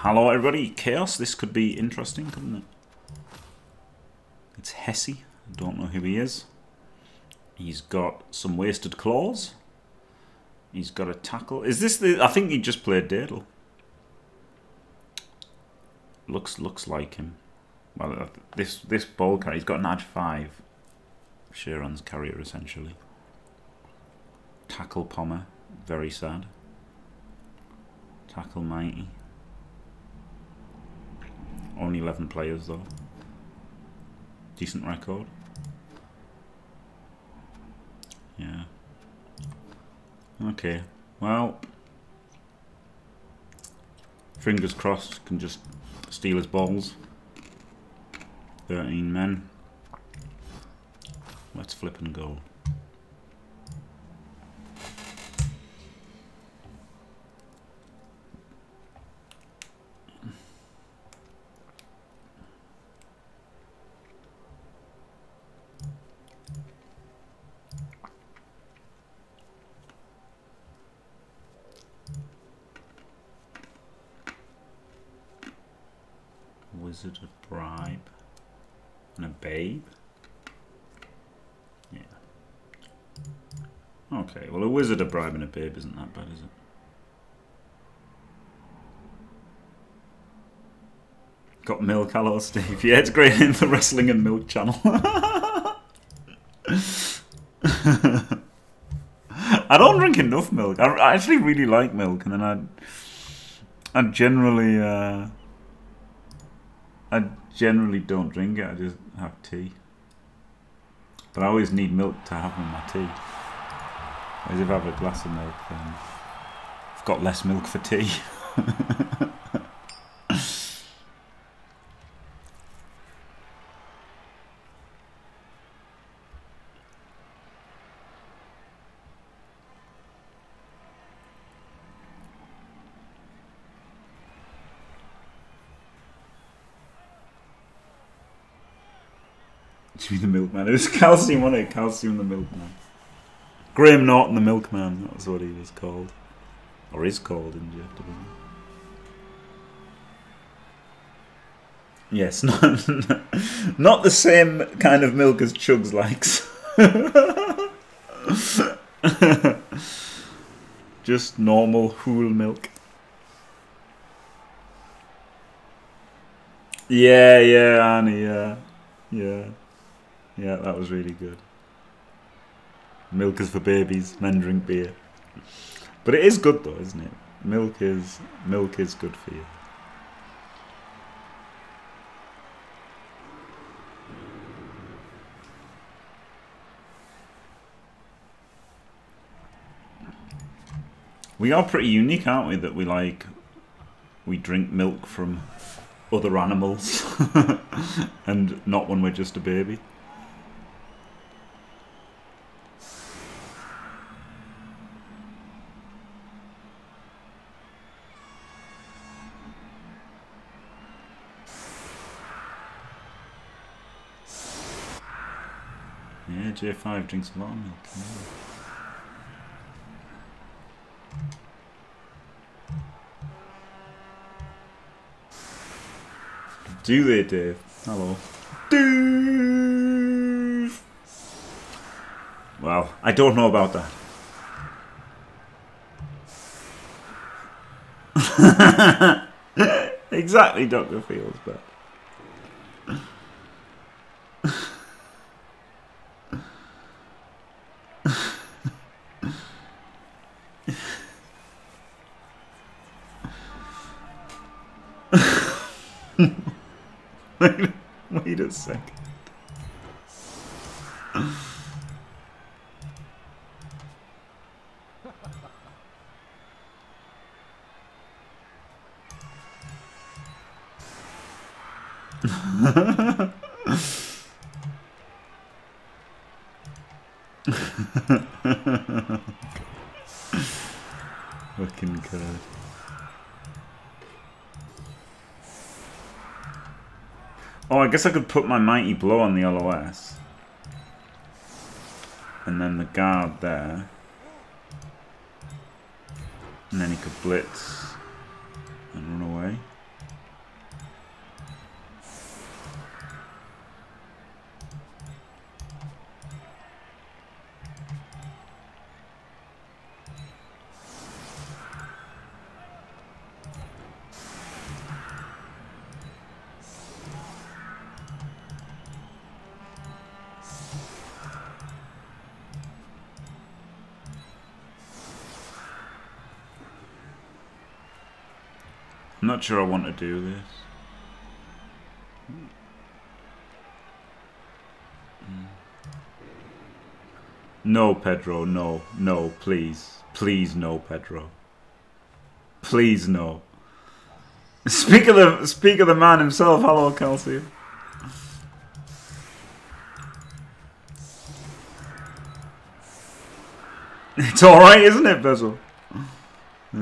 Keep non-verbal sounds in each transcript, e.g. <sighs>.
Hello everybody, Chaos. This could be interesting, couldn't it? It's Hesse. Don't know who he is. He's got some wasted claws. He's got a tackle. Is this the... I think he just played Daedal. Looks looks like him. Well, uh, this this ball carrier, he's got an AG5. Sharon's carrier, essentially. Tackle Pommer. Very sad. Tackle Mighty. Only 11 players though. Decent record. Yeah. Okay. Well. Fingers crossed can just steal his balls. 13 men. Let's flip and go. Wizard a bribe and a babe? Yeah. Well a bribe and a babe isn't that bad, is it? Got milk, hello Steve. Yeah, it's great in the wrestling and milk channel. <laughs> I don't drink enough milk. I actually really like milk, and then I, I generally, uh, I generally don't drink it. I just have tea. But I always need milk to have in my tea. Whereas if I have a glass of milk, then I've got less milk for tea. <laughs> Jimmy the Milkman. It was Calcium, wasn't it? Calcium the Milkman. Graham Norton the Milkman. That was what he was called. Or is called in GFW. Yes, <laughs> not, not the same kind of milk as Chugs likes. <laughs> Just normal whole milk. Yeah, yeah, Annie, yeah. Yeah. Yeah, that was really good. Milk is for babies, men drink beer. But it is good though, isn't it? Milk is milk is good for you. We are pretty unique, aren't we? That we like we drink milk from other animals <laughs> and not when we're just a baby. Yeah, J5 drinks a lot of milk. Do they, Dave? Hello. Dave! Well, I don't know about that. <laughs> exactly, Dr. Fields, but... wait, <laughs> wait a second. I guess I could put my Mighty Blow on the LOS. And then the guard there. And then he could blitz sure I want to do this. Mm. No, Pedro, no, no, please. Please, no, Pedro. Please, no. <laughs> Speak of the speak of the man himself. Hello, Kelsey. <laughs> It's all right, isn't it, Bezel?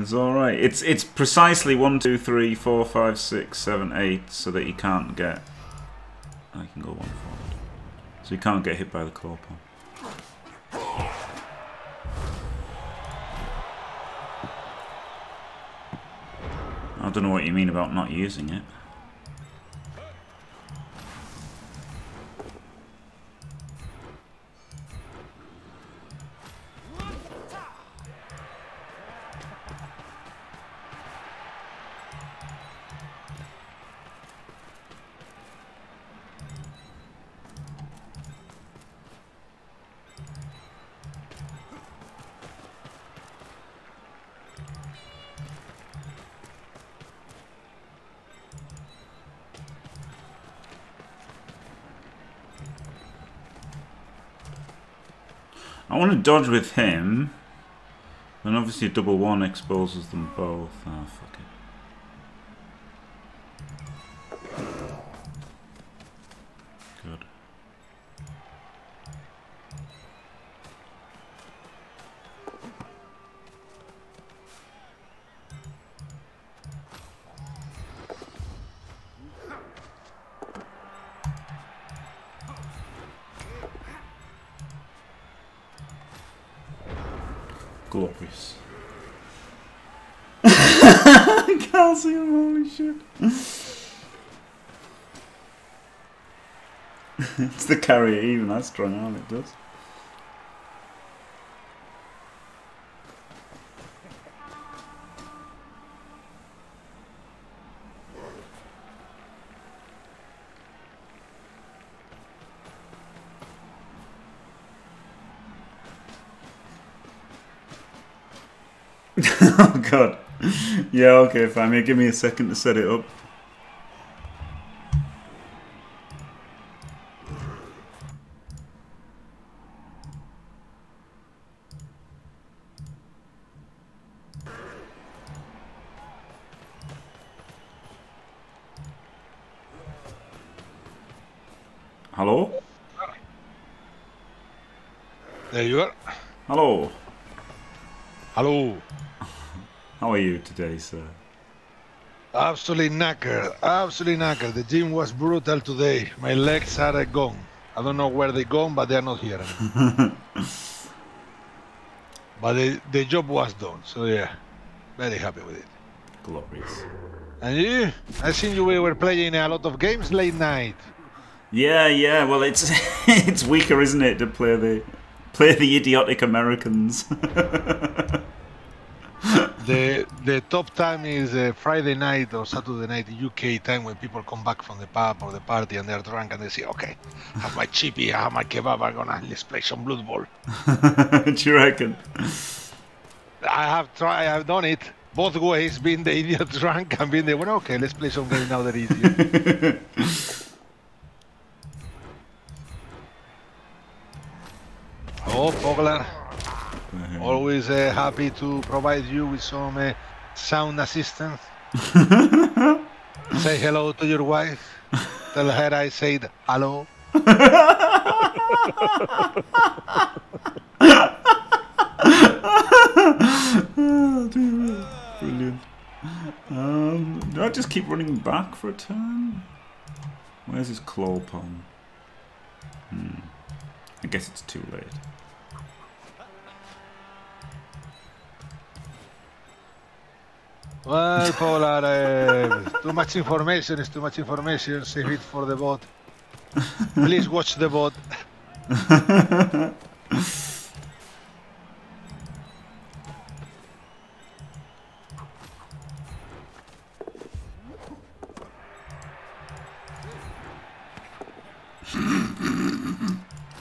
It's all right. It's it's precisely one, two, three, four, five, six, seven, eight, so that you can't get. Oh, I can go one forward, so you can't get hit by the claw pawn. I don't know what you mean about not using it. Dodge with him. Then obviously double one exposes them both. Oh, fuck it. The carrier even that's strong arm it does. <laughs> oh god. Yeah, okay, fine. Give me a second to set it up. Hello? There you are. Hello. Hello. <laughs> How are you today, sir? Absolutely knackered. Absolutely knackered. The gym was brutal today. My legs are gone. I don't know where they gone, but they are not here. <laughs> but the, the job was done. So yeah, very happy with it. Glorious. And you? I seen you we were playing a lot of games late night. Yeah, yeah. Well, it's <laughs> it's weaker, isn't it, to play the play the idiotic Americans? <laughs> The the top time is uh, Friday night or Saturday night UK time when people come back from the pub or the party and they're drunk and they say, okay, I have my chippy, I have my kebab, I'm gonna let's play some Blood Bowl. <laughs> Do you reckon? I have tried, I have done it both ways, being the idiot drunk and being the one. Okay, let's play some game now that easier. Oh, Pogler, always uh, happy to provide you with some uh, sound assistance. <laughs> Say hello to your wife. Tell her I said hello. Brilliant. Um, do I just keep running back for a turn? Where's his claw pomb? Hmm. I guess it's too late. Well, Polar, uh, too much information is too much information. Save it for the bot. Please watch the bot.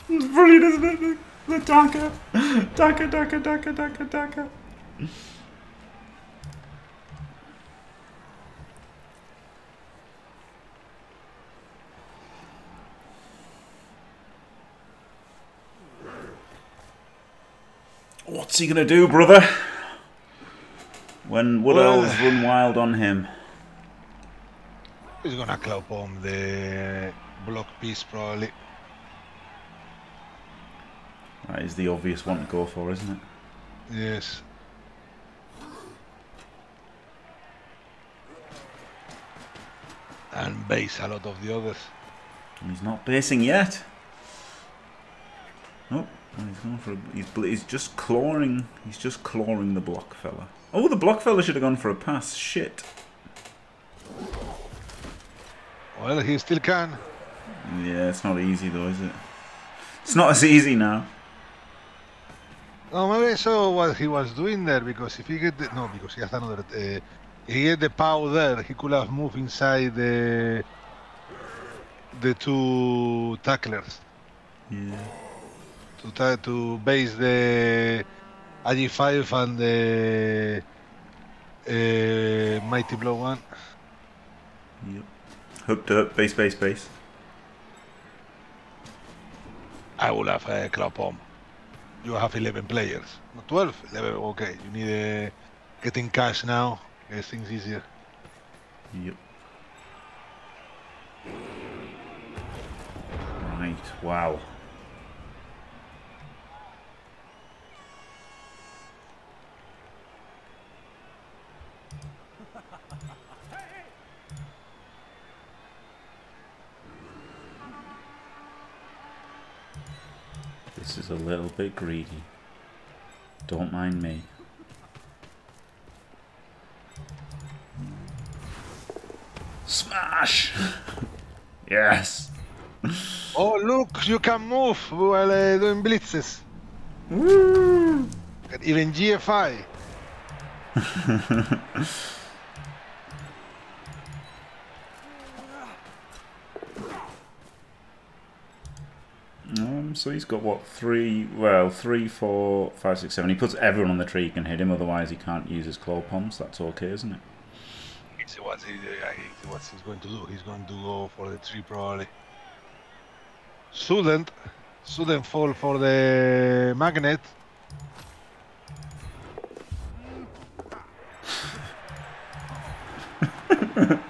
Brilliant, isn't it? The, the Daka. Daka, Daka, Daka, Daka, Daka. What's he gonna do, brother? When Wood Well- Elves run wild on him. He's gonna club on the block piece probably. That is the obvious one to go for, isn't it? Yes. And base a lot of the others. And he's not basing yet. Oh, he's going for. a, he's, he's just clawing. He's just clawing the block fella. Oh, the block fella should have gone for a pass. Shit. Well, he still can. Yeah, it's not easy though, is it? It's not as easy now. No, maybe I saw what he was doing there because if he get the, no, because he has another. Uh, he had the pow there, he could have moved inside the the two tacklers Yeah. To try to base the AG5 and the uh, Mighty Blow one. Yep. Hooked up. Base, base, base. I will have a club home. You have 11 players, not 12. 11. Okay, you need uh, getting cash now. Get things easier. Yep. Right. Wow. This is a little bit greedy. Don't mind me. Smash! <laughs> yes! Oh, look, you can move while uh, doing blitzes. Woo! Even GFI. <laughs> Um, so he's got what three? Well, three, four, five, six, seven. He puts everyone on the tree. He can hit him. Otherwise, he can't use his claw pombs. That's okay, isn't it? It's what, he, uh, he- what he's going to do. He's going to go for the tree probably. Shouldn't. Shouldn't fall for the magnet. <laughs>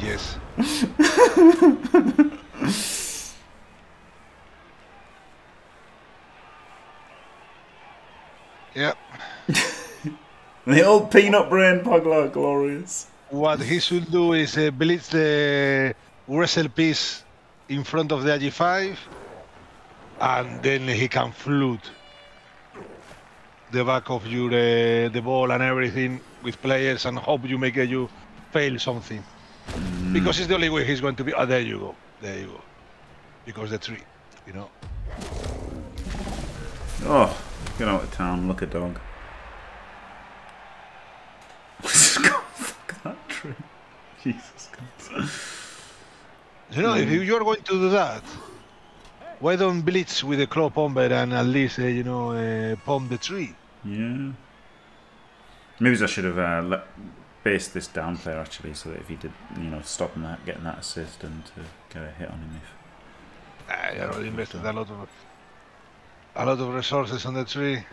Just <laughs> The old peanut brain Pugler, glorious. What he should do is uh, blitz the wrestle piece in front of the AG5 and then he can flute the back of your uh, the ball and everything with players and hope you make uh, you fail something because it's the only way he's going to be oh there you go there you go because the tree you know Oh, get out of town. Look a dog. Tree. <laughs> Jesus Christ. you know if you- you're going to do that why don't blitz with the claw pomber and at least uh, you know uh, the tree Yeah. Maybe I should have uh, let, based this down player actually, so that if he did, you know, stop him that getting that assist and to get a hit on him if. I already invested a lot of a lot of resources on the tree.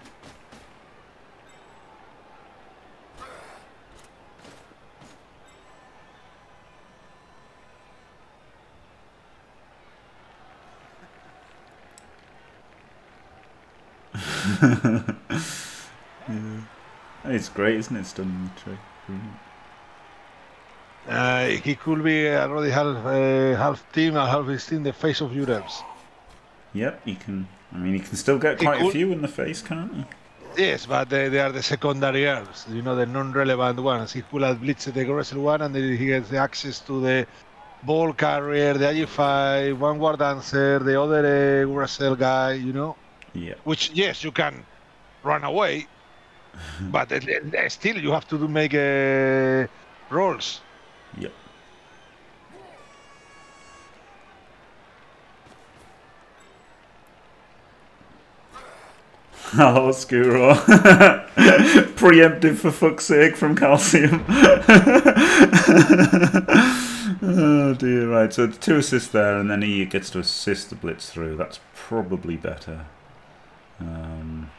It's great, isn't it? Stunning the tree. Uh, he could be already half uh, half team and half his team the face of Europe's. Yep, he can. I mean, he can still get quite a few in the face, can't he? Yes, but they, they are the secondary arms, you know, the non-relevant ones. He could have blitzed the wrestle one and then he gets the access to the ball carrier, the AG5, one war dancer, the other uh, guy, you know. Yeah. which yes you can run away <laughs> but uh, still you have to do make uh, rolls Yep. <laughs> Hello, Skuro. <laughs> Preemptive for fuck's sake from Calcium. oh dear, right. So two assists there, and then he gets to assist the blitz through. That's probably better. Um,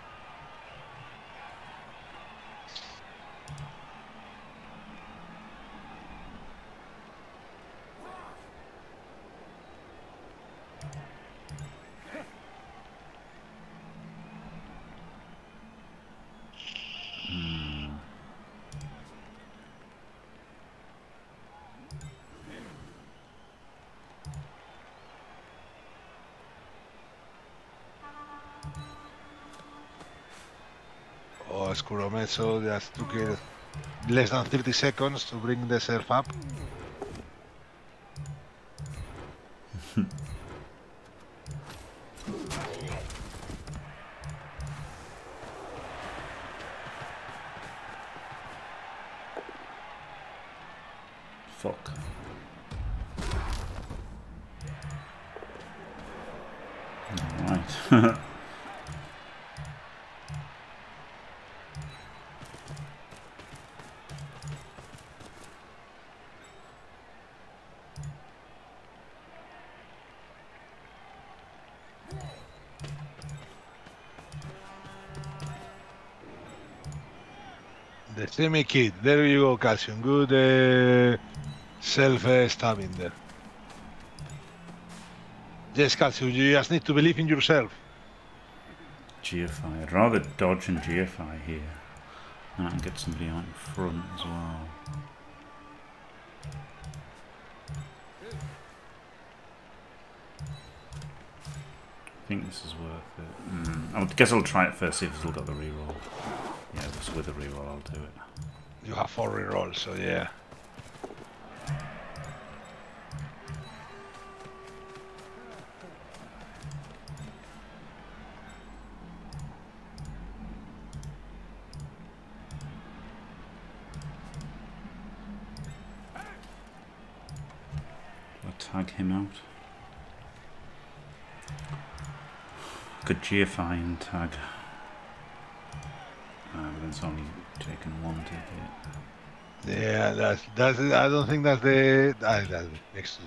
Oh, Skuromeso just took it less than 30 seconds to bring the surf up. <laughs> fuck. Alright. <laughs> Semi kid. There you go, Calcium. Good uh, self uh, stabbing there. Yes, Calcium, you just need to believe in yourself. GFI. I'd rather dodge and GFI here. And I can get somebody out in front as well. I think this is worth it. Mm. I guess I'll try it first, see if it's still got the reroll. Yeah, just with the reroll I'll do it. You have four rerolls, so yeah. I'll tag him out. Could GFI and tag. It's only taken one to hit. Yeah, that's that's. I don't think that's the. Uh, that's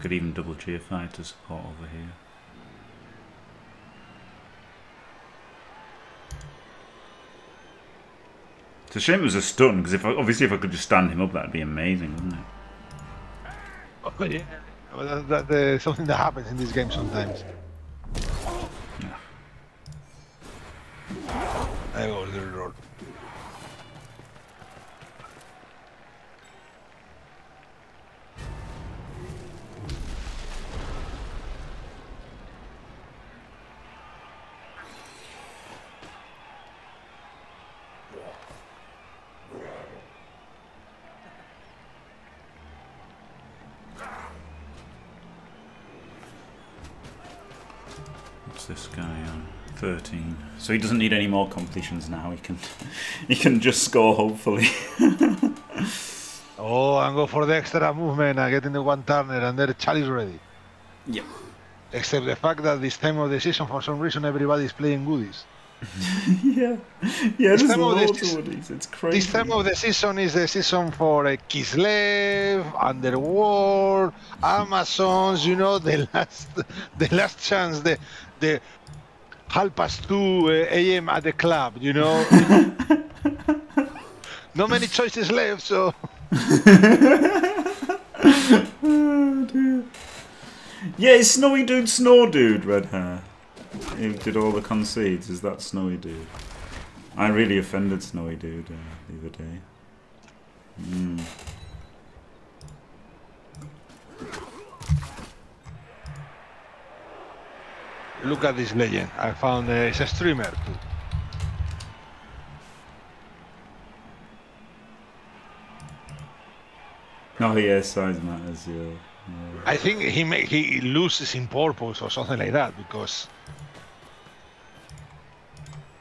Could even double GFI to support over here. It's a shame it was a stun because if I, obviously if I could just stand him up, that'd be amazing, wouldn't it? Oh, yeah. But that, that, uh, something that happens in this game sometimes. There goes the reroll. What's this guy on? 13. So he doesn't need any more completions now. He can, <laughs> he can just score hopefully. <laughs> Oh, and go for the extra movement and get in the one turner, and there Charlie's ready. Yep. Except the fact that this time of the season, for some reason, everybody's playing goodies. <laughs> yeah, yeah. This There's time of the season- of. It's crazy. This time of the season is the season for uh, Kislev, Underworld, Amazons. You know, the <laughs> last, the last chance, the the half past two uh, a.m. at the club. You know, <laughs> not many choices left, so Oh, dear. Yeah, is Snowy Dude Snore Dude red hair? He did all the concedes. Is that Snowy Dude? I really offended Snowy Dude uh, the other day. Mm. look at this legend. I found uh, it's a streamer too. Oh yeah, size matters. Yeah. yeah. I think he may, he loses in purpose or something like that because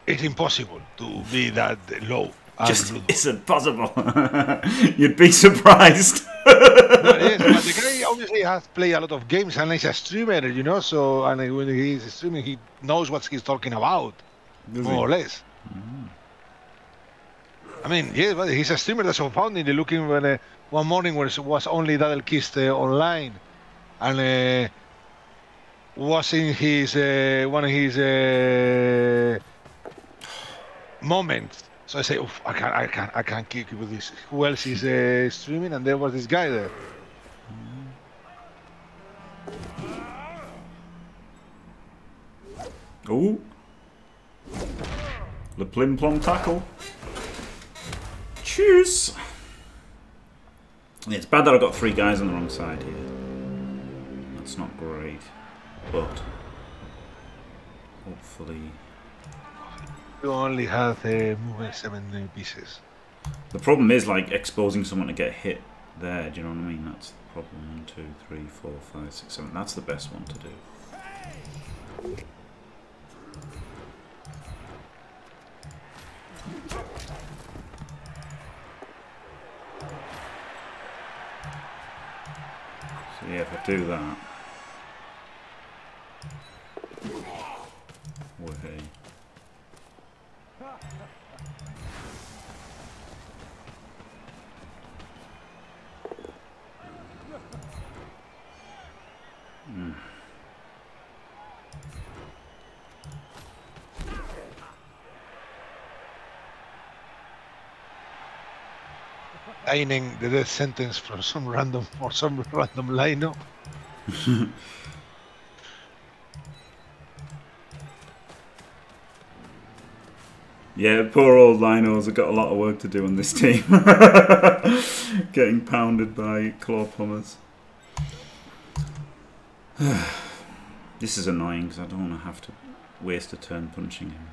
it's impossible to be that low. Just isn't possible. <laughs> You'd be surprised. But yes, but the <laughs> guy obviously has played a lot of games and he's a streamer, you know. So and when he's streaming, he knows what he's talking about, Does more or he? less. I mean, yeah, but he's a streamer that's so founding. Looking when uh, one morning was was only Daddle Kissed uh, online, and uh, was in his uh, one of his moments. So I say, Oof, I can't, I can't, I can't keep with this. Who else is uh, streaming? And there was this guy there. Oh. The plim plom tackle. Cheers. It's bad that I've got three guys on the wrong side here. That's not great. But hopefully You only have uh, moving seven pieces. the problem is like exposing someone to get hit there, do you know what I mean? That's the problem. One, two, three, four, five, six, seven. That's the best one to do. So yeah, if I do that. Way. Lightning the death sentence for some random for some <laughs> random lino. <laughs> Yeah, poor old Linos have got a lot of work to do on this team. <laughs> Getting pounded by claw pombers. <sighs> this is annoying because I don't want to have to waste a turn punching him.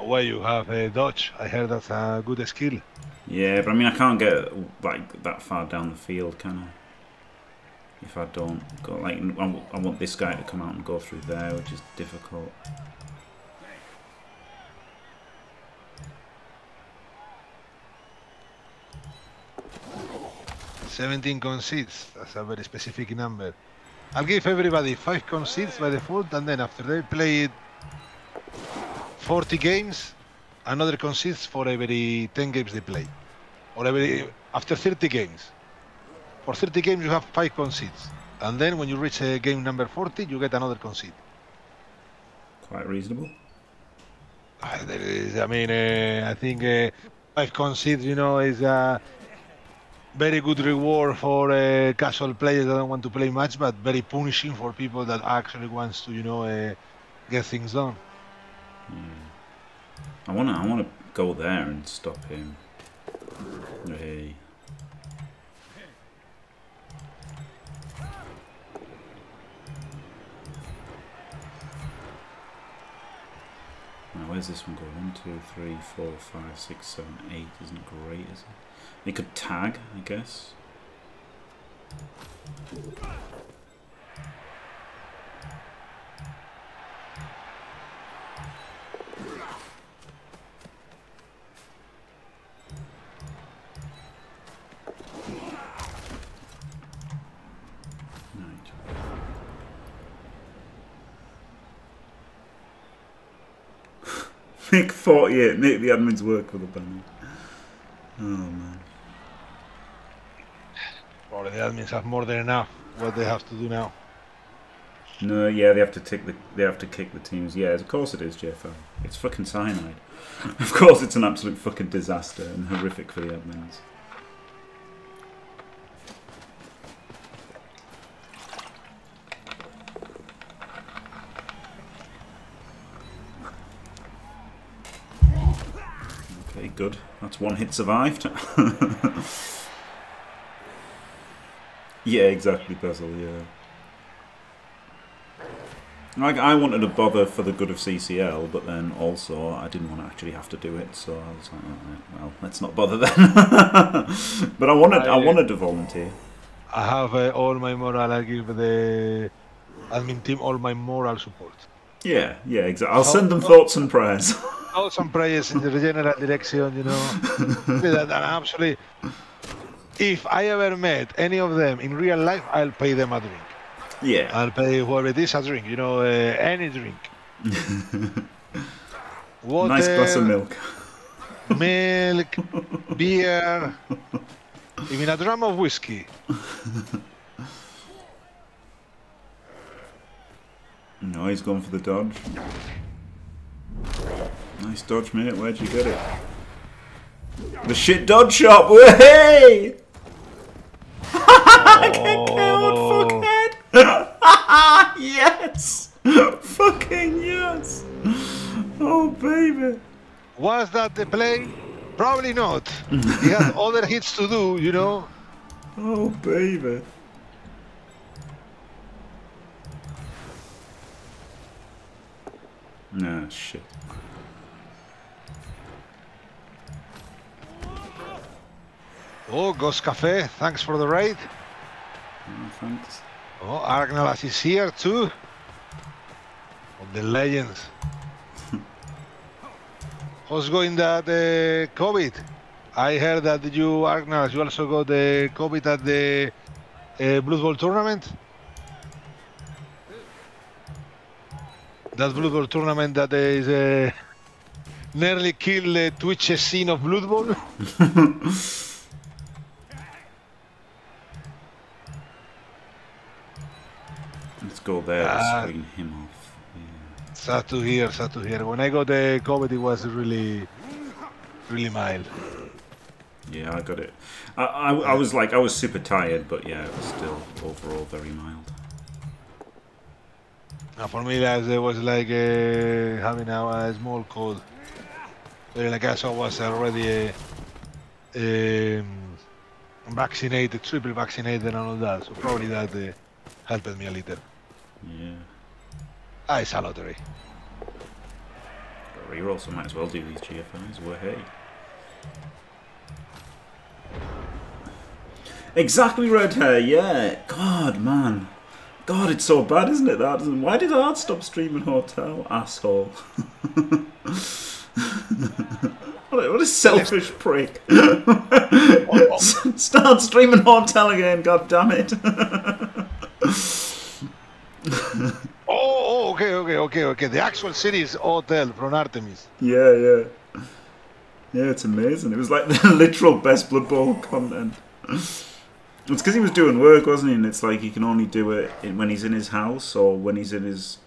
Away. You have a dodge. I heard that's a good skill. Yeah, but I mean I can't get like that far down the field, can I? If I don't go like I want this guy to come out and go through there, which is difficult. Seventeen concedes. That's a very specific number. I'll give everybody five concedes by default, and then after they played 40 games, another concedes for every 10 games they play, or every after 30 games. For 30 games, you have five concedes, and then when you reach uh, game number 40, you get another concede. Quite reasonable. Uh, there is, I mean, uh, I think uh, five concedes, you know, is a very good reward for uh, casual players that don't want to play much, but very punishing for people that actually wants to, you know, uh, get things done. I wanna I wanna go there and stop him. Hey. Now where's this one go? One, two, three, four, five, six, seven, eight. Isn't great, is it? It could tag, I guess. Right. Make 48, make the admins work for the banner. Oh man. Probably the admins have more than enough. What they have to do now. No, yeah, they have to tick the they have to kick the teams. Yeah, of course it is, JFL. It's fucking cyanide. <laughs> of course it's an absolute fucking disaster and horrific for the admins. Good. That's one hit survived. <laughs> yeah, exactly, Puzzle, yeah. Like I wanted to bother for the good of CCL, but then also I didn't want to actually have to do it, so I was like, "Alright, well, let's not bother then. <laughs> but I wanted, I I- wanted to volunteer. I have uh, all my moral. I give the admin team all my moral support. Yeah, yeah, exactly. I'll send them thoughts and prayers. <laughs> All some prayers in the general direction, you know. <laughs> that, that actually, if I ever met any of them in real life, I'll pay them a drink. yeah, I'll pay whoever it is a drink, you know, uh, any drink. <laughs> Water, nice glass of milk. milk, beer, even a drum of whiskey. <laughs> No, he's gone for the dodge. Nice dodge, mate. Where'd you get it? The shit dodge shop! Way! <laughs> Oh. fuckhead! <laughs> yes! Fucking yes! Oh, baby. Was that the play? Probably not. he had <laughs> other hits to do, you know. Oh, baby. Nah, shit. Oh, Ghost Cafe, thanks for the ride. Oh, thanks. Oh, Argnalas is here too. Of the legends. <laughs> How's going that uh, COVID? I heard that you, Argnalas, you also got the COVID at the uh, Blood Bowl tournament. That Blue Bowl tournament that is uh, nearly killed the Twitch scene of Blood Bowl. <laughs> Let's go there Ah. to screen him off. Yeah. Sad to hear, sad to hear. When I got the COVID, it was really, really mild. Yeah, I got it. I, I, I was like, I was super tired, but yeah, it was still overall very mild. Now for me, that it was like uh, having a, a small cold. But like I saw, was already uh, um, vaccinated, triple vaccinated, and all that. So probably that uh, helped me a little. Yeah. Ah, it's a lottery. Got a reroll, so might as well do these GFIs. Well, hey. Exactly red hair, yeah. God, man. God, it's so bad, isn't it? That why did Art stop streaming Hotel, asshole? <laughs> what, a, what a selfish prick. <laughs> Start streaming Hotel again. God damn it. <laughs> Oh, oh, okay, okay, okay, okay. The actual city is Hotel from Artemis. Yeah, yeah. Yeah, it's amazing. It was like <laughs> the literal best Blood Bowl content. It's because he was doing work, wasn't he? And it's like he can only do it when he's in his house or when he's in his.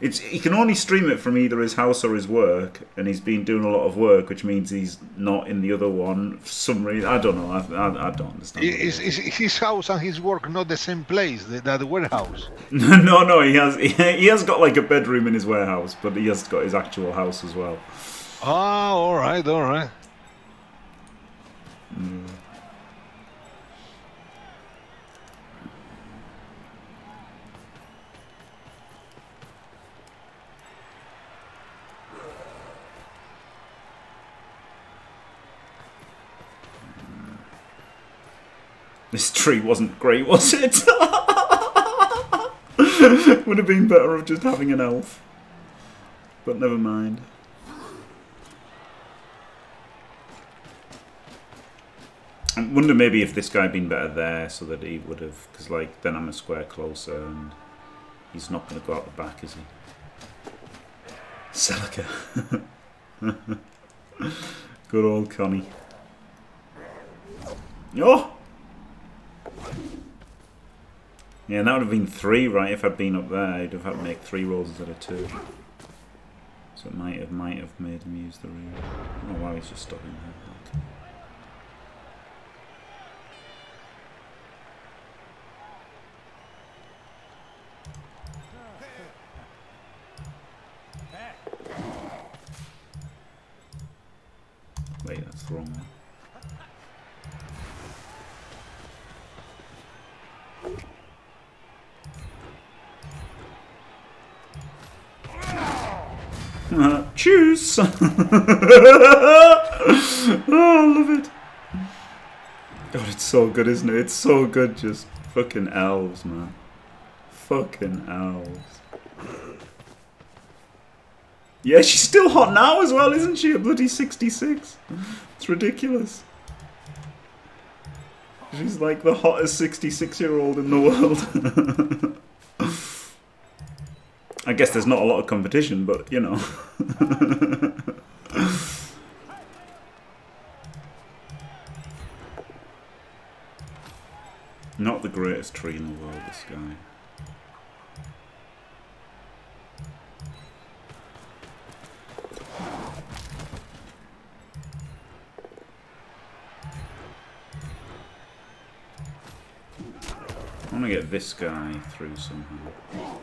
It's he can only stream it from either his house or his work, and he's been doing a lot of work, which means he's not in the other one for some reason. I don't know. I, I, I don't understand. Is, is his house and his work not the same place? The, that warehouse. <laughs> no, no, he has he, <laughs> he has got like a bedroom in his warehouse, but he has got his actual house as well. Ah, all right, all right. This tree wasn't great, <laughs> was it? <laughs> Would have been better of just having an elf. But never mind. I wonder maybe if this guy had been better there so that he would have. Because, like, then I'm a square closer and he's not going to go out the back, is he? Celica. <laughs> Good old Connie. Oh! Yeah, that would have been three, right? If I'd been up there, I'd have had to make three rolls instead of two. So it might have, might have made him use the rear. Oh wow, he's just stopping there. Okay. Wait, that's the wrong one. Uh, <laughs> oh, I love it. God, it's so good, isn't it? It's so good. Just fucking elves, man. Fucking elves. Yeah, she's still hot now as well, isn't she? A bloody 66. It's ridiculous. She's like the hottest 66 year old in the world. <laughs> I guess there's not a lot of competition, but you know. <laughs> not the greatest tree in the world, this guy. I'm gonna get this guy through somehow.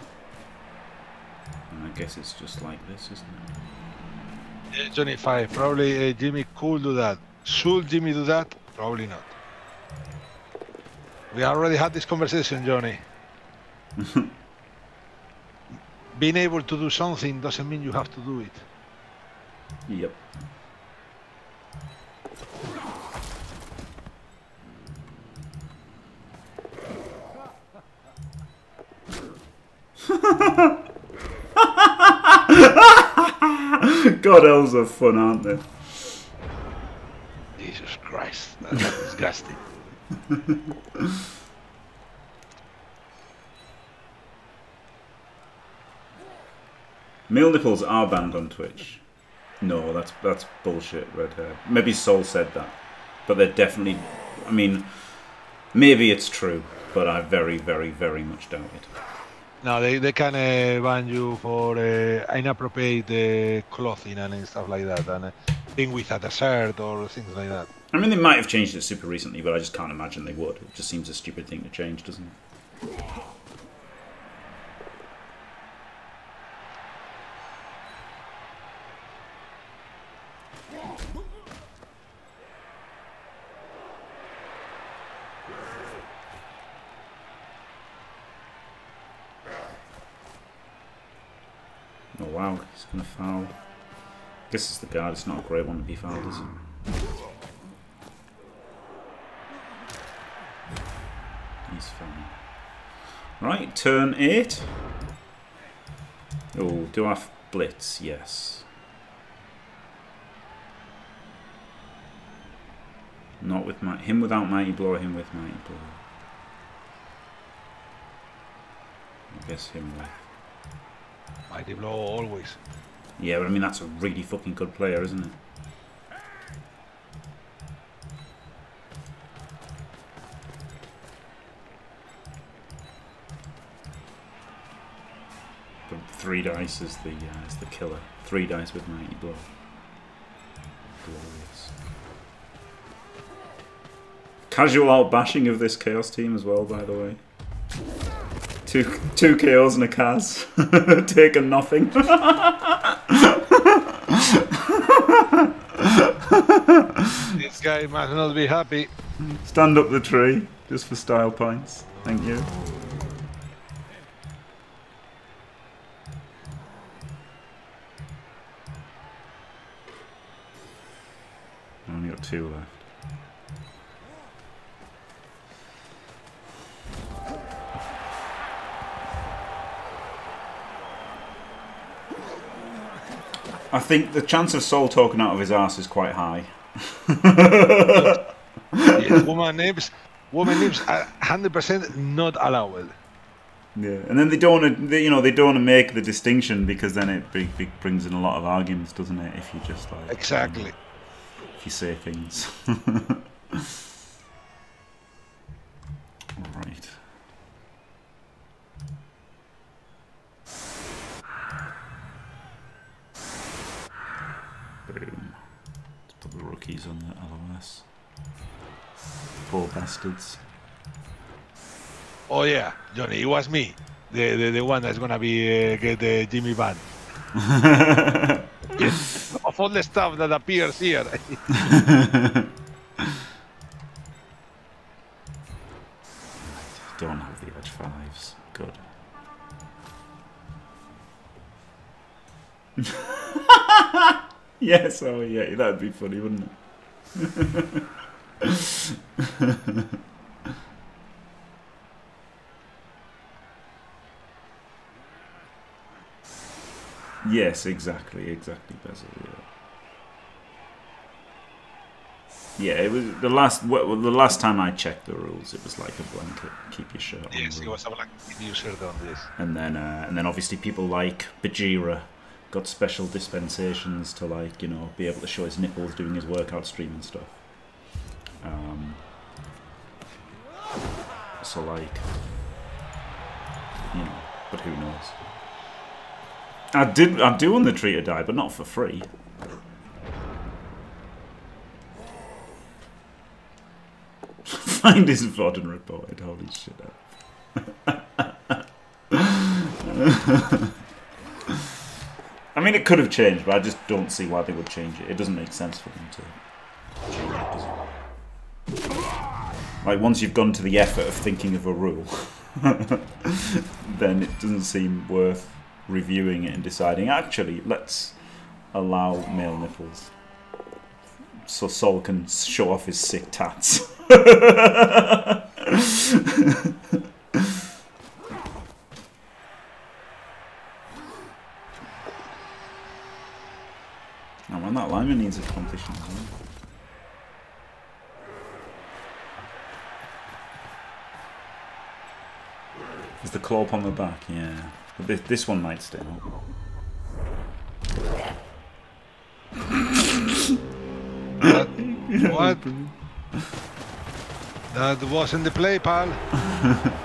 Guess it's just like this, isn't it? Yeah, Johnny Five. Probably uh, Jimmy could do that. Should Jimmy do that? Probably not. We already had this conversation, Johnny. <laughs> Being able to do something doesn't mean you have to do it. Yep. God, elves are fun, aren't they? Jesus Christ, that's <laughs> disgusting. Male nipples are banned on Twitch. No, that's that's bullshit, red hair. Maybe Soul said that, but they're definitely. I mean, maybe it's true, but I very, very, very much doubt it. No, they, they can uh, ban you for uh, inappropriate uh, clothing and stuff like that, and uh, with a shirt or things like that. I mean, they might have changed it super recently, but I just can't imagine they would. It just seems a stupid thing to change, doesn't it? Oh wow, he's gonna foul. This is the guard, it's not a great one to be fouled, is it? He's fine. Right, turn 8. Oh, do I have blitz? Yes. Not with my him without mighty blow, him with mighty blow. I guess him with. Mighty blow always. Yeah, but I mean that's a really fucking good player, isn't it? Three dice is the uh, is the killer. Three dice with mighty blow. Glorious. Casual out bashing of this chaos team as well, by the way. Two two KOs and a cas. <laughs> Taken nothing. <laughs> guy must not be happy. Stand up the tree, just for style points. Thank you. Only got two left. I think the chance of Soul talking out of his ass is quite high. <laughs> Yeah, woman names, woman names, hundred percent not allowed. Yeah, and then they don't want to, you know, they don't want to make the distinction because then it big, big brings in a lot of arguments, doesn't it? If you just like Exactly. Um, if you say things. <laughs> right. Boom. Let's put the rookies on the LOS. Poor bastards. Oh yeah, Johnny, it was me, the the, the one that's gonna be uh, get the Jimmy. Yes. <laughs> Of all the stuff that appears here. <laughs> Don't have the edge fives. Good. <laughs> <laughs> yes, oh yeah, that'd be funny, wouldn't it? <laughs> yes, exactly, exactly, Basil, yeah. Yeah, it was the last. Well, the last time I checked the rules, it was like a blanket. Keep your shirt on. yes, it was a black user on this. and then uh, and then obviously people like Bajheera got special dispensations to like you know be able to show his nipples doing his workout stream and stuff. Um, so like, you know, but who knows? I did, I do want the tree to die, but not for free. <laughs> Find his VOD and reported. Holy shit. <laughs> I mean, it could have changed, but I just don't see why they would change it. It doesn't make sense for them to change it, does it? Like, once you've gone to the effort of thinking of a rule, <laughs> then it doesn't seem worth reviewing it and deciding, actually, let's allow male nipples. So Sol can show off his sick tats. <laughs> Man, that lineman needs a competition as well. Is the claw on the back? Yeah. But this, this one might stay up. What? <coughs> what? That wasn't the play, pal. <laughs>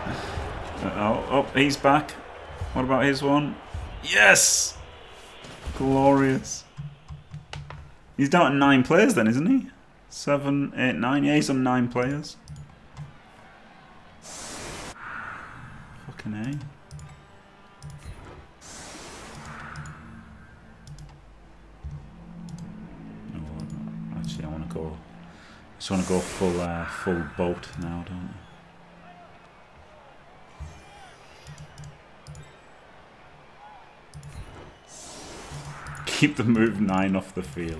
Uh, oh, oh, he's back. What about his one? Yes! Glorious. He's down to nine players then, isn't he? Seven, eight, nine. Yeah, he's on nine players. Fucking A. Actually, I want to go. I just want to go full, uh, full boat now, don't I? Keep the move nine off the field.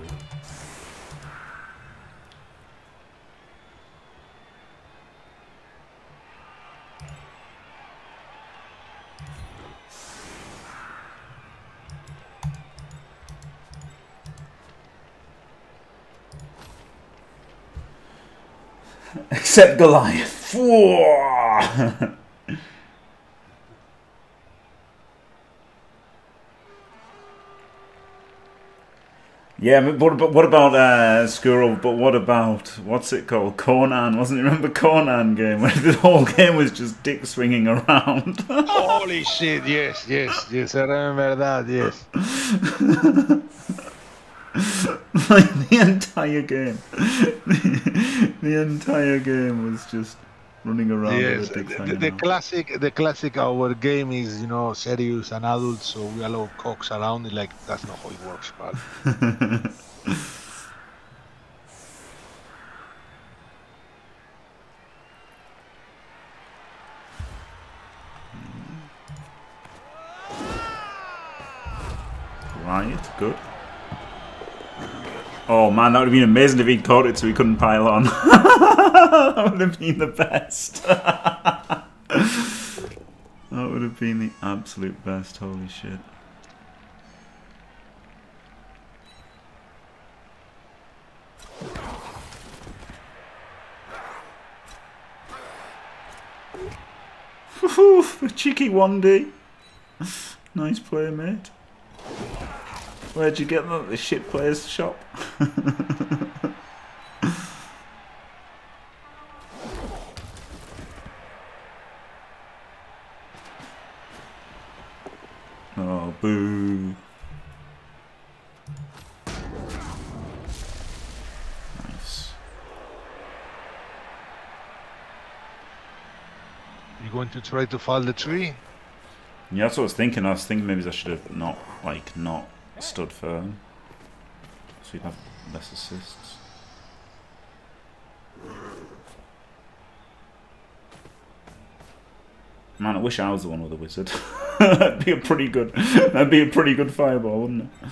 <laughs> Except Goliath. <laughs> Yeah, but what about, what about uh, Squirrel? But what about what's it called? Conan, wasn't it? Remember Conan game <laughs> where the whole game was just dick swinging around? Holy shit! Yes, yes, yes. I remember that. Yes. <laughs> like the entire game, <laughs> the, entire game was just running around yes, dick the, the classic, the classic. Our game is, you know, serious and adult, so we allow cocks around it. Like that's not how it works, pal. <laughs> Right, good. Oh man, that would have been amazing if he'd caught it so he couldn't pile on. <laughs> that would have been the best. <laughs> that would have been the absolute best, holy shit. Woohoo! A cheeky 1D. <laughs> Nice play, mate. Where'd you get that? The shit players shop? <laughs> oh, boo. Nice. You going to try to fall the tree? Yeah, that's what I was thinking. I was thinking maybe I should have not, like, not stood firm. So you'd have less assists. Man, I wish I was the one with the wizard. <laughs> that'd be a pretty good. That'd be a pretty good fireball, wouldn't it?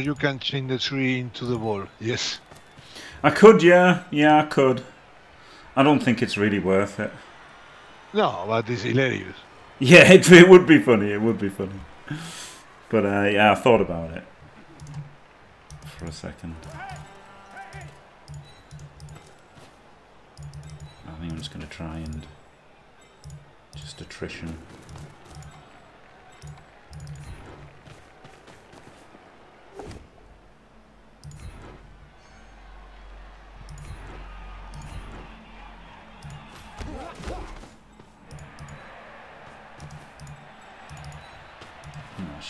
You can change the tree into the ball. Yes. I could, yeah, yeah, I could. I don't think it's really worth it. No, but it's hilarious. Yeah, <laughs> it, it would be funny. It would be funny. But uh, yeah, I thought about it for a second. I think I'm just going to try and just attrition.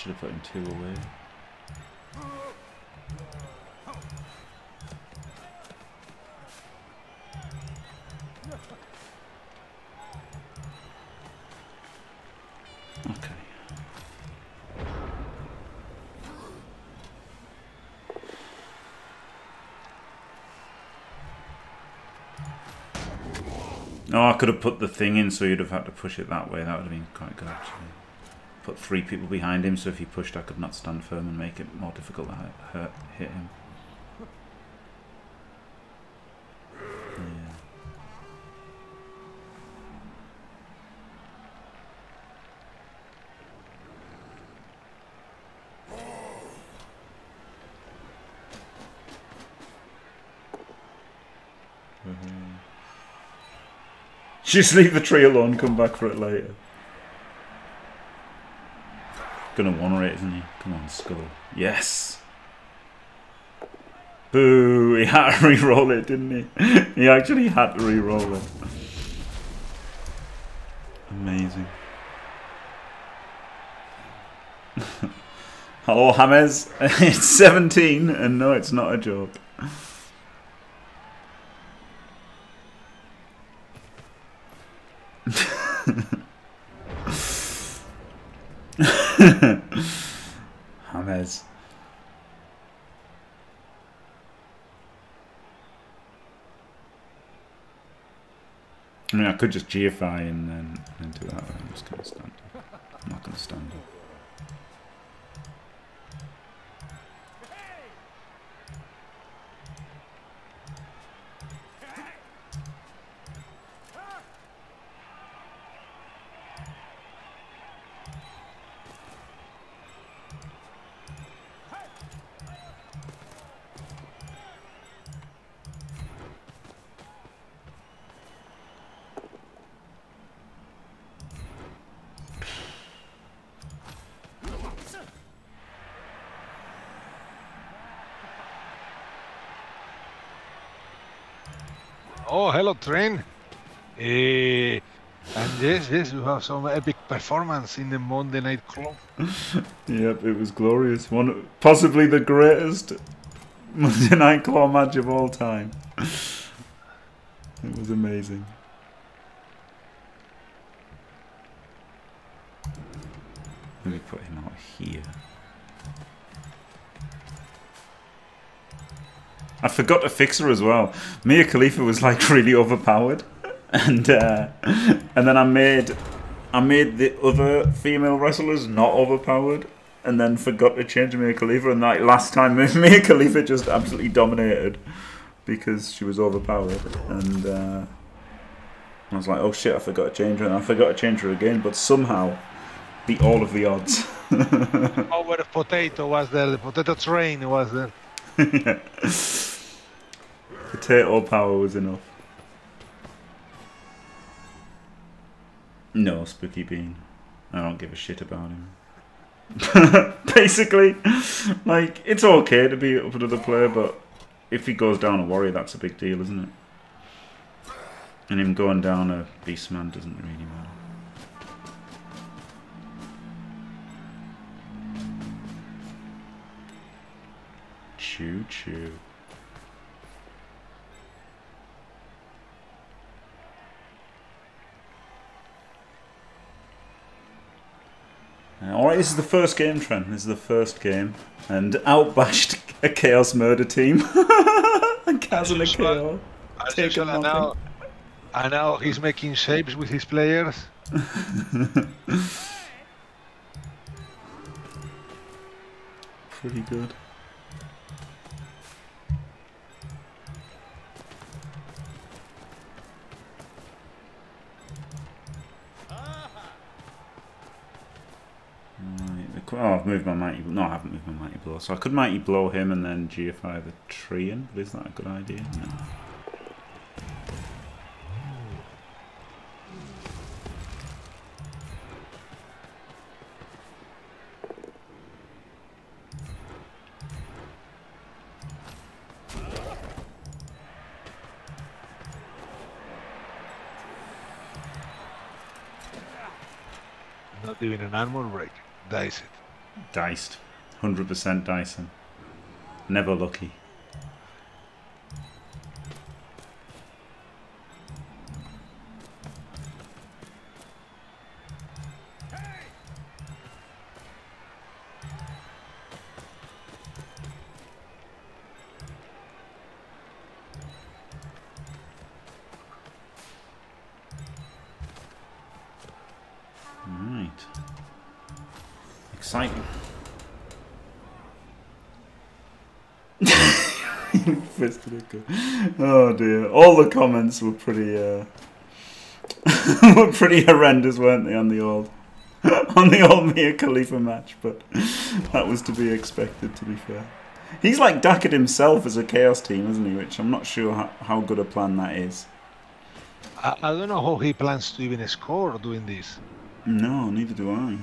Should have put in two away. Okay. Oh, I could have put the thing in so you'd have had to push it that way. That would have been quite good actually. Put three people behind him so if he pushed I could not stand firm and make it more difficult to hurt, hit him. Yeah. <laughs> Just leave the tree alone, come back for it later. Gonna want it, isn't he? Come on, skull. Yes! Boo! He had to re-roll it, didn't he? <laughs> he actually had to re-roll it. Amazing. <laughs> Hello, James. <laughs> it's 17, and no, it's not a joke. James. I mean, I could just GFI and then, do that. I'm just to stand. I'm not to stand Oh, hello, train. Eh, and yes, yes, you have some epic performance in the Monday Night Club. <laughs> Yep, it was glorious. One, possibly the greatest <laughs> Monday Night Claw match of all time. <laughs> It was amazing. Let me put him out here. I forgot to fix her as well. Mia Khalifa was like <laughs> really overpowered, and uh, and then I made I made the other female wrestlers not overpowered, and then forgot to change Mia Khalifa. And that last time, <laughs> Mia Khalifa just absolutely dominated because she was overpowered, and uh, I was like, oh shit, I forgot to change her, and I forgot to change her again, but somehow beat all of the odds. <laughs> Our potato was there. The potato train was there. Potato power was enough. No, Spooky Bean. I don't give a shit about him. <laughs> Basically, like, it's okay to be up to the player, but if he goes down a warrior, that's a big deal, isn't it? And him going down a beastman doesn't really matter. Choo choo. Uh, Alright, this is the first game, Trent. This is the first game. And outbashed <laughs> a Chaos Murder team. and cas and a KO. Take now, and now he's making shapes with his players. <laughs> Pretty good. Oh, I've moved my mighty. No, I haven't moved my mighty blow. So I could mighty blow him and then GFI the tree in. But is that a good idea? No. Not even an armor break. Dice it. Diced. 100% Dyson. Never lucky. Comments were pretty uh <laughs> were pretty horrendous, weren't they, on the old <laughs> on the old Mia Khalifa match, but that was to be expected to be fair. He's like Dakid himself as a chaos team, isn't he? Which I'm not sure how, how good a plan that is. I, I don't know how he plans to even score doing this. No, neither do I.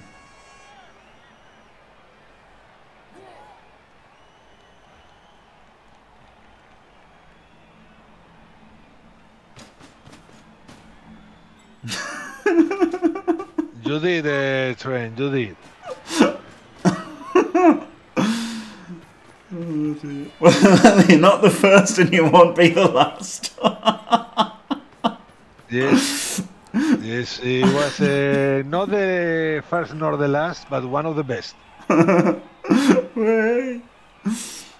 You did, uh, Trent, you did. You're <laughs> not the first and you won't be the last. Yes. yes, it was uh, not the first nor the last, but one of the best. <laughs> Way. <laughs>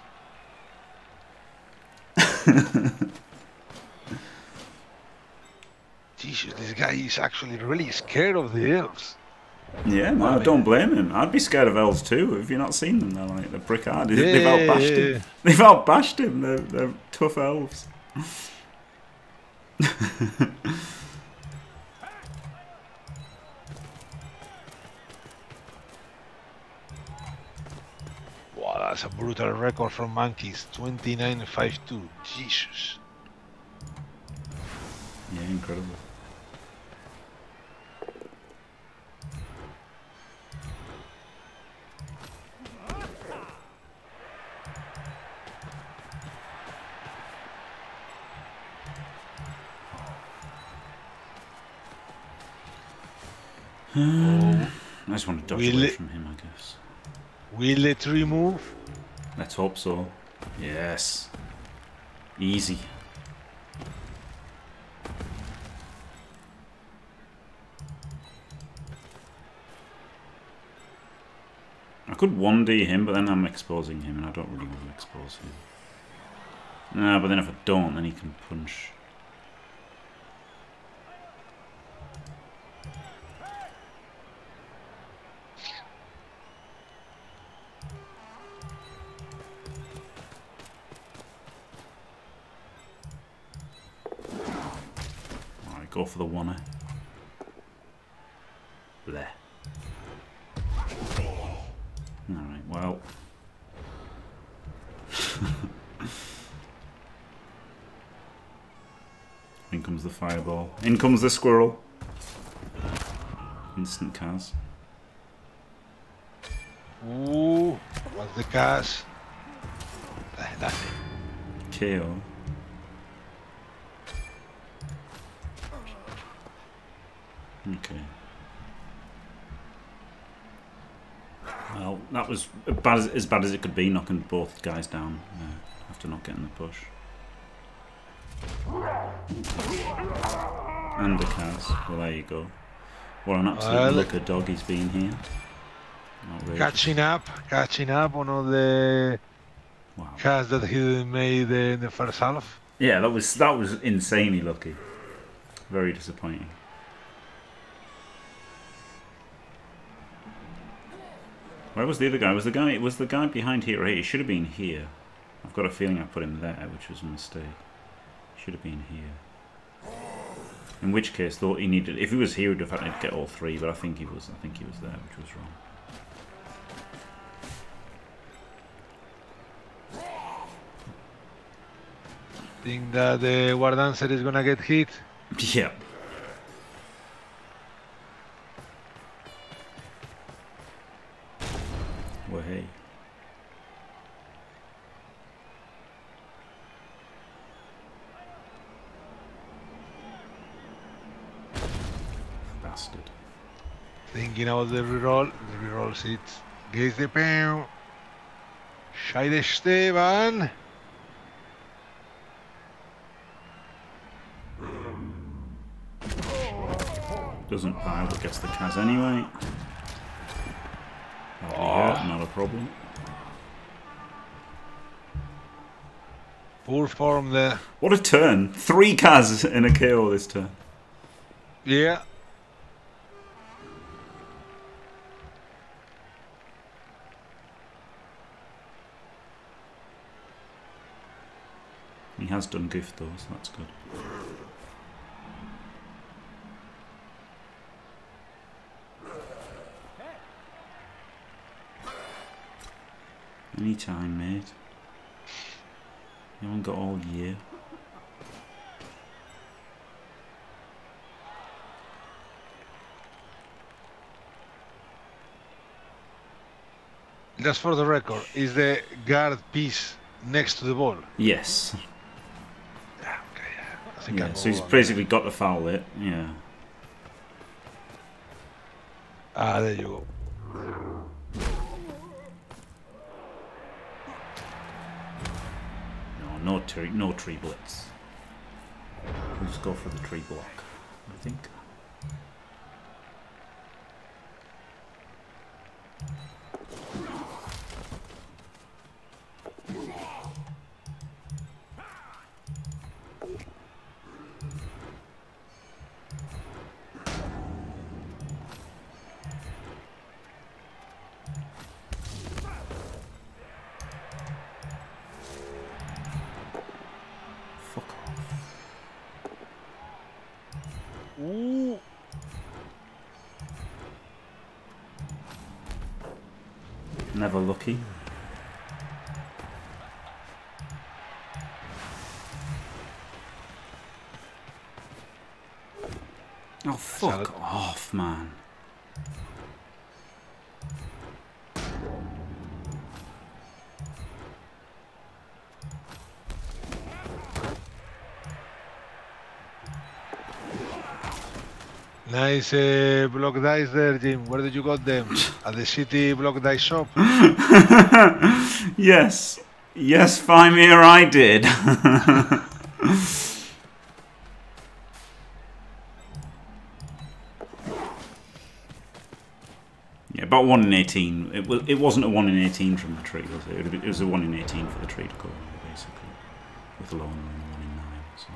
Jesus, is actually really scared of the elves. Yeah, no, I don't blame him. I'd be scared of elves too. Have you not seen them? They're like they're brick hard. They've outbashed yeah, yeah. him. <laughs> They've outbashed him. They're, they're tough elves. <laughs> Wow, that's a brutal record from Monkeys. 29-5-2. Jesus. Yeah, incredible. Oh, I just want to dodge Will away it- from him, I guess. will it remove? Let's hope so. Yes. Easy. I could 1D him, but then I'm exposing him, and I don't really want to expose him. Nah, but then if I don't, then he can punch. Go for the one. There. Alright, well. <laughs> In comes the fireball. In comes the squirrel. Instant cast. Ooh, what's the cash? Eh, Nothing. KO. Okay. Well, that was bad as, as bad as it could be, knocking both guys down uh, after not getting the push. And the cast. Well, there you go. What an absolute Well- looker dog he's been here. Outrageous. Catching up, catching up on all the Wow. that he made in the first half. Yeah, that was that was insanely lucky. Very disappointing. Where was the other guy? Was the guy was the guy behind here or here? He should have been here. I've got a feeling I put him there, which was a mistake. Should have been here. In which case, thought he needed. If he was here, he'd have had to get all three. But I think he was. I think he was there, which was wrong. Think that the Wardancer is gonna get hit. <laughs> Yeah. Thinking about the reroll, the reroll sits. Gaze the pen. Shai de Esteban. Doesn't pile, but gets the cas anyway. Be hurt, ah. not a problem. Poor form there. What a turn! Three cas in a KO this turn. Yeah. Has done gift though, so that's good. Any time, mate. You haven't got all year. Just for the record, is the guard piece next to the ball? Yes. Think Yeah, so he's basically got to foul it. Yeah. Ah, there you go. No, no tree, no tree blitz. We'll just go for the tree block. I think. Fuck off. Ooh. Never lucky. Oh fuck Salad. off, man. Nice uh, block dice there, Jim. Where did you got them? <sighs> At the city block dice shop? <laughs> yes. Yes, Fimir, I did. <laughs> yeah, about 1 in 18. It, was, it wasn't a 1 in 18 from the tree, was it? It, would have been- it was a 1 in 18 for the tree to go, basically. With and a 1 in 9. So.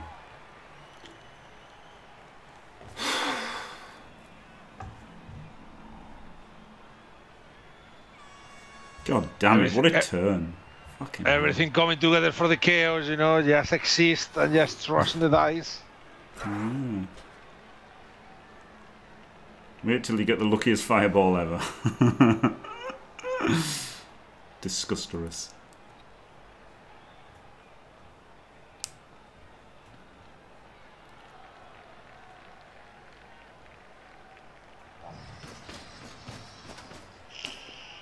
God damn it, what a turn. Fucking hell. Everything coming together for the chaos, you know, just exist and just trust the dice. Mm. Wait till you get the luckiest fireball ever. <laughs> Disgusterous.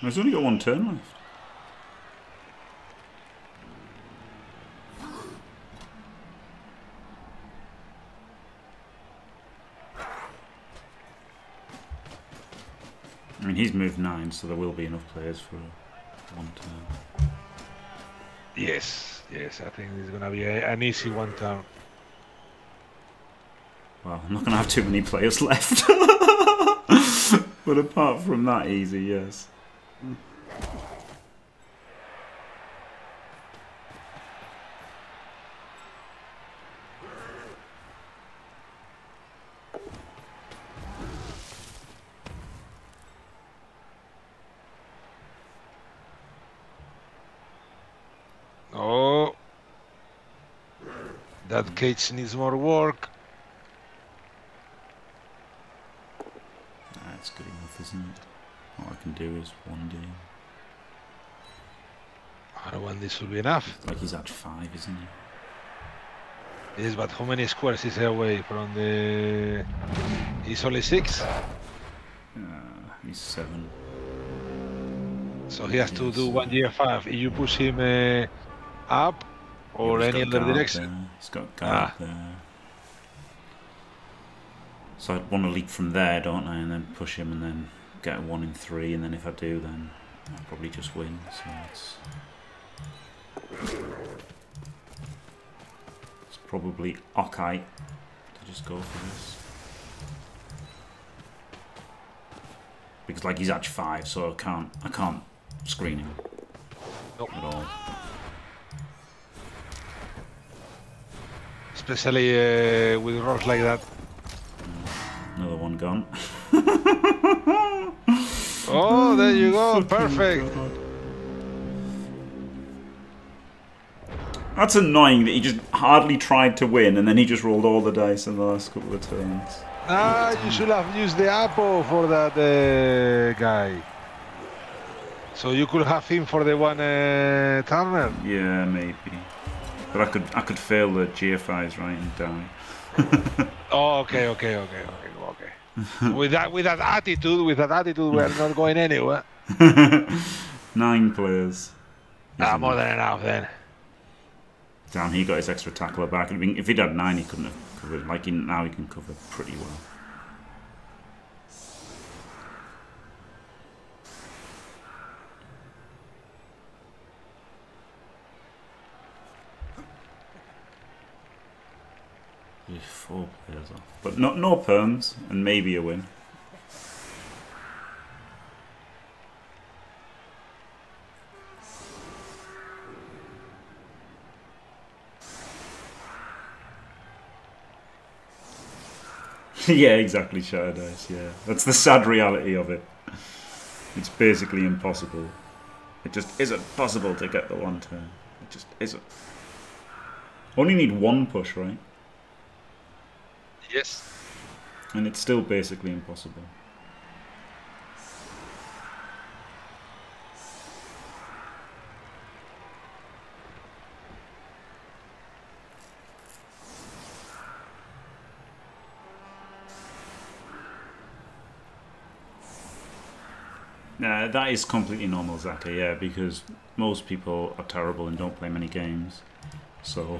There's only got one turn left. I mean, he's moved nine, so there will be enough players for one turn. Yes, yes, I think it's gonna be a, an easy one turn. Well, I'm not going to have too many players <laughs> left. <laughs> but apart from that, easy, yes. Oh, that cage needs more work. That's good enough, isn't it? All I can do is one day. I don't want this will be enough. Like he's at five, isn't he? Yes, but how many squares is he away from the? He's only six, Uh, he's seven. so he has to do one GFI. If you push him uh, up or any other direction. there. He's got guard Ah. there. So I'd want to leap from there, don't I? And then push him and then get a one in three. And then if I do, then I'll probably just win. So it's. It's probably okay to just go for this. Because like he's at five, so I can't I can't screen him Nope. at all. Especially uh, with rocks like that. Another one gone. <laughs> Oh, there you go. Perfect. God. That's annoying that he just hardly tried to win and then he just rolled all the dice in the last couple of turns. Ah, you should have used the apple for that uh, guy. So you could have him for the one uh, Turner. Yeah, maybe. But I could I could fail the GFIs right and die. <laughs> Oh, okay, okay, okay, okay, okay. <laughs> with that, with that attitude, with that attitude, we're not going anywhere. <laughs> Nine players. Ah, more it? than enough then. Damn, he got his extra tackler back. I mean, if he'd had nine, he couldn't have covered. Like he, now, he can cover pretty well. Four players off, but no, no perms, and maybe a win. <laughs> yeah, exactly, Shadow Dice, yeah. That's the sad reality of it. It's basically impossible. It just isn't possible to get the one turn. It just isn't. Only need one push, right? Yes. And it's still basically impossible. Nah, that is completely normal, Zaka, yeah, because most people are terrible and don't play many games. So,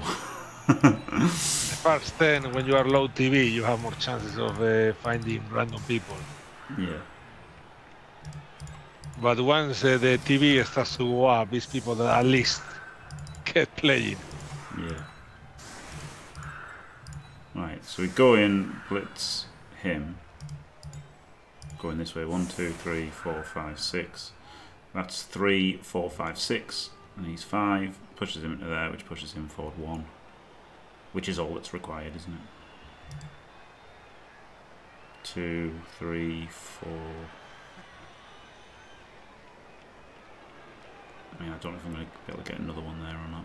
<laughs> first 10, when you are low TV, you have more chances of uh, finding random people. yeah. But once uh, the TV starts to go up, these people that at least <laughs> get playing. Yeah. Right, so we go in, blitz him. Going this way. One, two, three, four, five, six. That's three, four, five, six. And he's five. Pushes him into there, which pushes him forward one. Which is all that's required, isn't it? Two, three, four. I mean, I don't know if I'm going to be able to get another one there or not.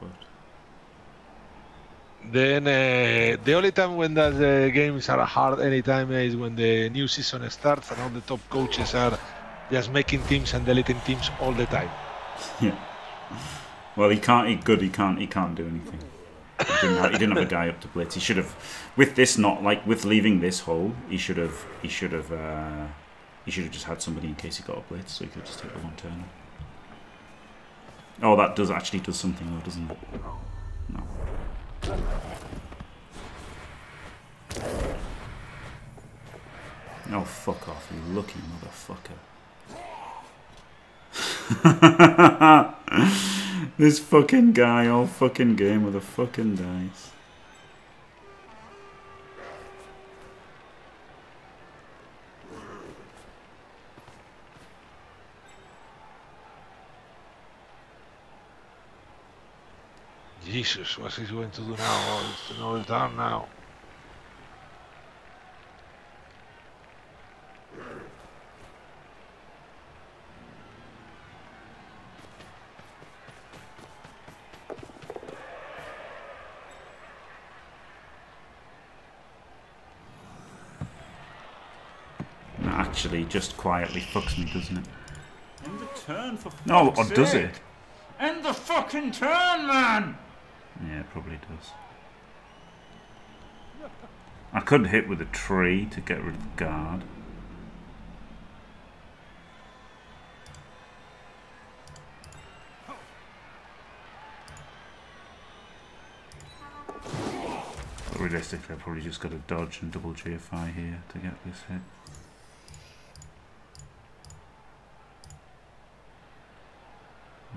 But Then uh, the only time when that uh, games are hard anytime is when the new season starts and all the top coaches are just making teams and deleting teams all the time. yeah. Well, he can't. He good. He can't. He can't do anything. He didn't, have, he didn't have a guy up to blitz. He should have. With this, not like with leaving this hole, he should have. He should have. Uh, he should have just had somebody in case he got a blitz, so he could just take the one turn. Oh, that does actually does something though, doesn't it? No. Oh, fuck off, you lucky motherfucker. <laughs> this fucking guy all fucking game with a fucking dice. Jesus, what's he going to do now? It's another turn now. That actually just quietly fucks me, doesn't it? Two. turn for No, or does it? End the fucking turn, man! Yeah, it probably does. I could hit with a tree to get rid of the guard. But realistically, I've probably just got to dodge and double GFI here to get this hit.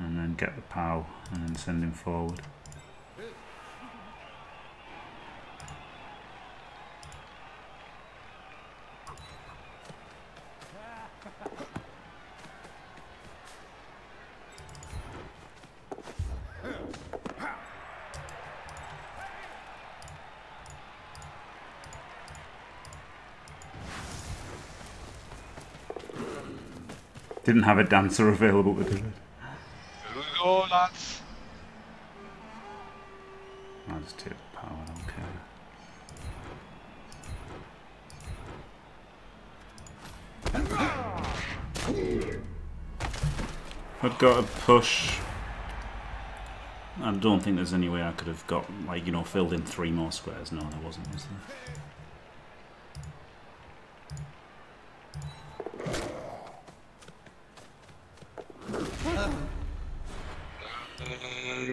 And then get the POW and then send him forward. Didn't have a dancer available to do it. Lads. I'll just take the POW, I don't care. I've got a push. I don't think there's any way I could have got, like, you know, filled in three more squares. No, there wasn't, was there?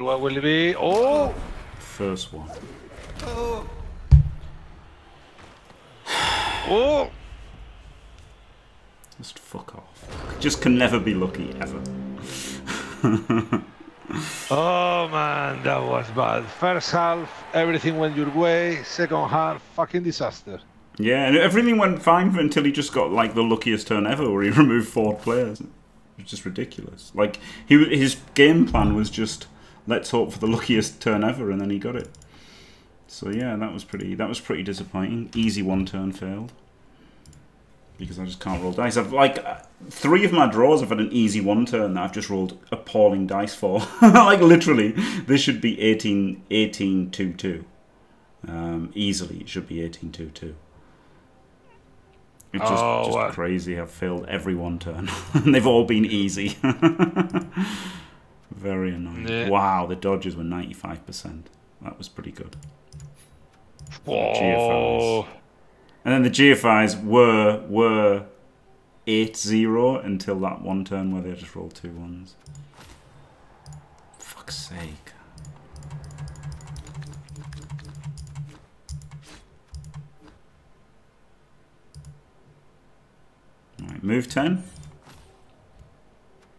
what will it be? Oh! First one. Oh! oh! Just fuck off. Just can never be lucky, ever. <laughs> oh man, that was bad. First half, everything went your way. Second half, fucking disaster. Yeah, and everything went fine until he just got like the luckiest turn ever, where he <laughs> removed four players. It was just ridiculous. Like he, his game plan was just let's hope for the luckiest turn ever, and then he got it. So yeah, that was pretty that was pretty disappointing. Easy one turn failed because I just can't roll dice. I've like three of my draws. I've had an easy one turn that I've just rolled appalling dice for. <laughs> like literally, this should be 18, 18 2 2. Um, easily, it should be 18 2 2. It's just, oh, just crazy. I've failed every one turn. And <laughs> They've all been easy. <laughs> Very annoying. Yeah. Wow, the Dodgers were 95%. That was pretty good. Whoa. And then the GFIs were were 8-0 until that one turn where they just rolled two ones. Fuck's sake. Right, move 10?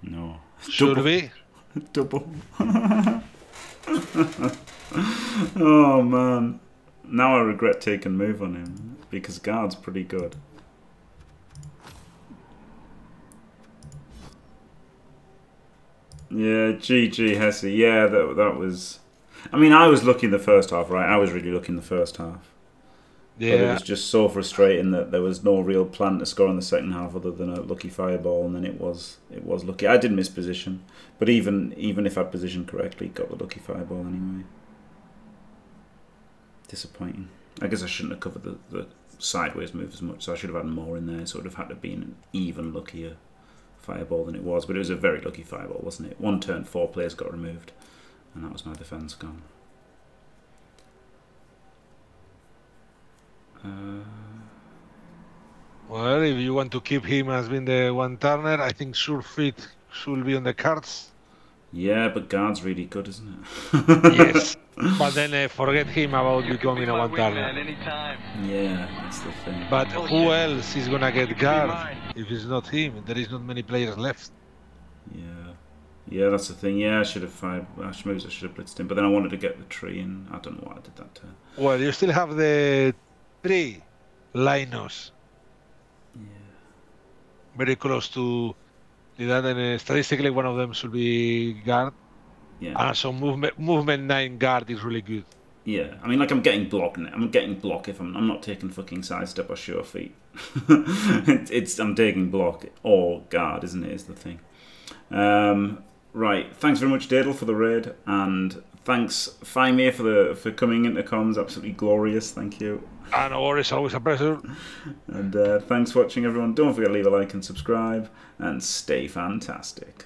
No. Should Double. we? <laughs> Double. <laughs> oh man. Now I regret taking move on him because guard's pretty good. Yeah, GG Hesse. Yeah, that that was. I mean, I was looking the first half, right? I was really looking the first half. Yeah. But it was just so frustrating that there was no real plan to score in the second half other than a lucky fireball, and then it was it was lucky. I did miss position, but even even if I'd positioned correctly, got the lucky fireball anyway. Disappointing. I guess I shouldn't have covered the, the sideways move as much, so I should have had more in there. So it would have had to have been an even luckier fireball than it was. But it was a very lucky fireball, wasn't it? One turn, four players got removed, and that was my defence gone. Uh, well, if you want to keep him as being the one turner, I think sure feet should be on the cards. Yeah, but guard's really good, isn't it? yes, <laughs> but then uh, forget him about you becoming a one turner. Yeah, that's the thing. But who else is gonna get guard if it's not him? There is not many players left. Yeah. Yeah, that's the thing. Yeah, I should have fired. I should, maybe I should have blitzed him, but then I wanted to get the tree, and I don't know why I did that. Turn. Well, you still have the three Linus. Yeah. Very close to that, and uh, statistically, one of them should be guard. Yeah. And so movement movement nine guard is really good. Yeah, I mean, like I'm getting blocked. I'm getting block if I'm. I'm not taking fucking sidestep or sure feet. <laughs> it's I'm taking block or guard, isn't it? Is the thing. Um, right. Thanks very much, Dadle, for the raid, and thanks Faimir for the for coming into comms. Absolutely glorious. Thank you. And worries, always a pleasure. And uh, thanks for watching, everyone. Don't forget to leave a like and subscribe, and stay fantastic.